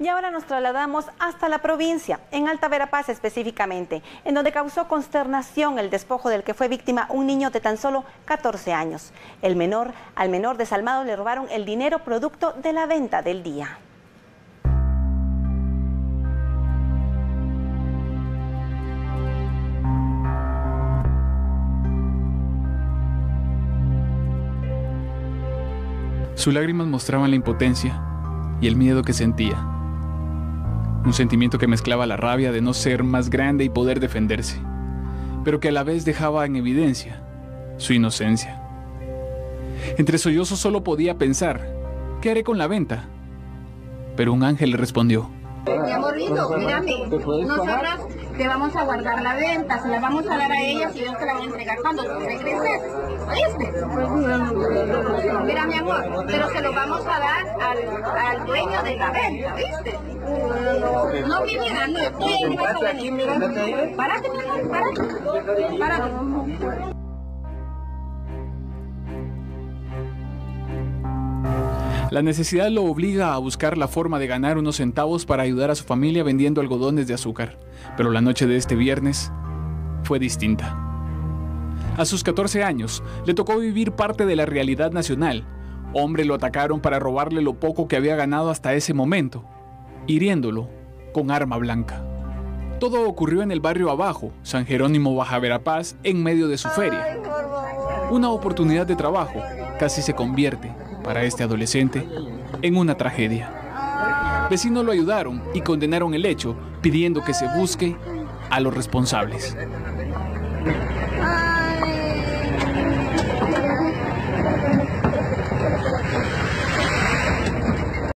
Y ahora nos trasladamos hasta la provincia, en Alta Verapaz específicamente, en donde causó consternación el despojo del que fue víctima un niño de tan solo 14 años. El menor, al menor desalmado le robaron el dinero producto de la venta del día. Sus lágrimas mostraban la impotencia y el miedo que sentía. Un sentimiento que mezclaba la rabia de no ser más grande y poder defenderse, pero que a la vez dejaba en evidencia su inocencia. Entre sollozos solo podía pensar, ¿qué haré con la venta? Pero un ángel le respondió. Mi amor lindo, mírame, nosotras te vamos a guardar la venta, se la vamos a dar a ellas y ellos te la van a entregar cuando tú regreses. ¿Oíste? Amor, pero se lo vamos a dar al, al dueño de la venta, ¿viste? No, mi vida, no, estoy en mi amor, párate. Párate. La necesidad lo obliga a buscar la forma de ganar unos centavos para ayudar a su familia vendiendo algodones de azúcar. Pero la noche de este viernes fue distinta. A sus 14 años, le tocó vivir parte de la realidad nacional. Hombre lo atacaron para robarle lo poco que había ganado hasta ese momento, hiriéndolo con arma blanca. Todo ocurrió en el barrio abajo, San Jerónimo Baja Verapaz, en medio de su feria. Una oportunidad de trabajo casi se convierte para este adolescente en una tragedia. Vecinos lo ayudaron y condenaron el hecho, pidiendo que se busque a los responsables.